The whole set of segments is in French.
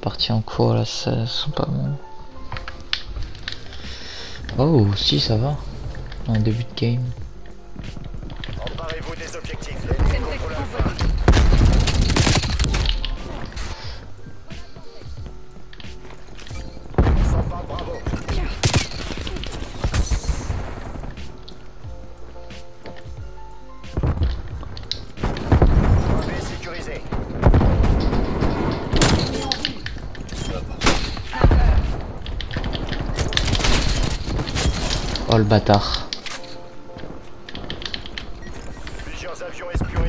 parties en cours là, ça sont pas bons. Oh, si ça va. En début de game. Le bâtard. Plusieurs avions espions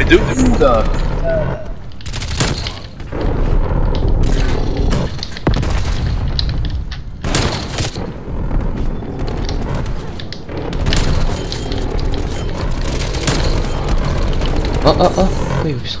Mais de où Oh oh oh Pourquoi il se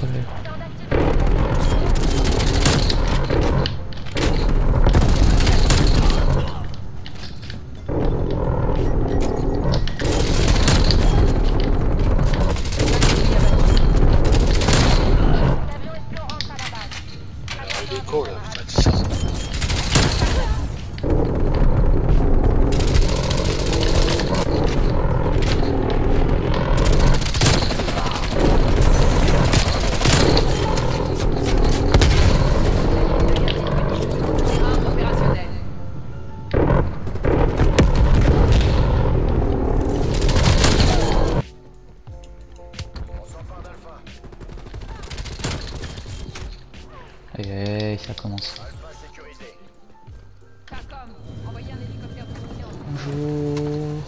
hélicoptère de soutien. Bonjour.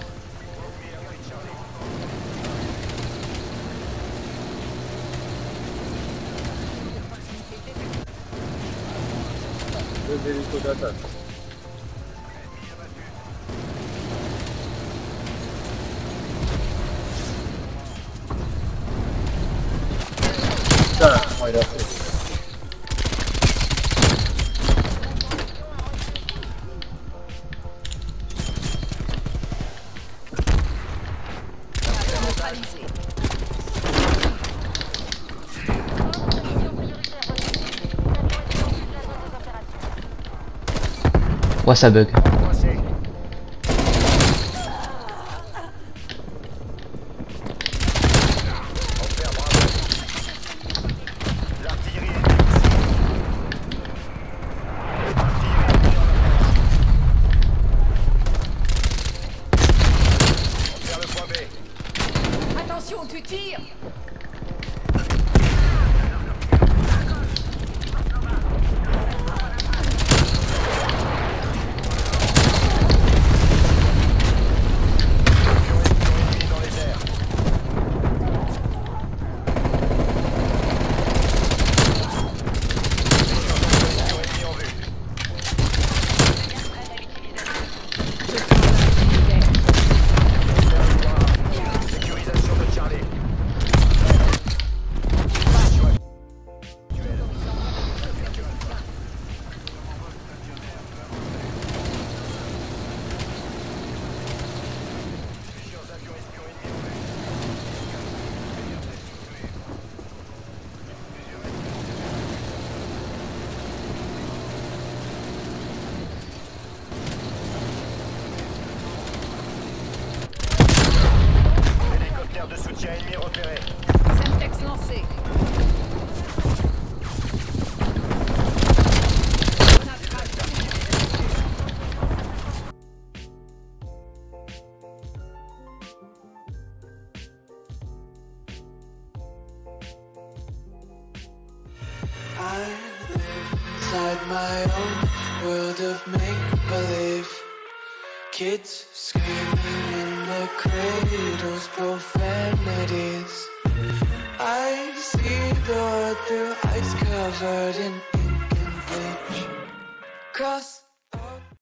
Deux hélicos d'attaque. Comment il Ouais, ça bug? Ennemi repéré. Semtex lancé. I live inside my own world of make believe. Kids screaming their cradles, profanities. I see the through ice covered in ink and bleach. Cross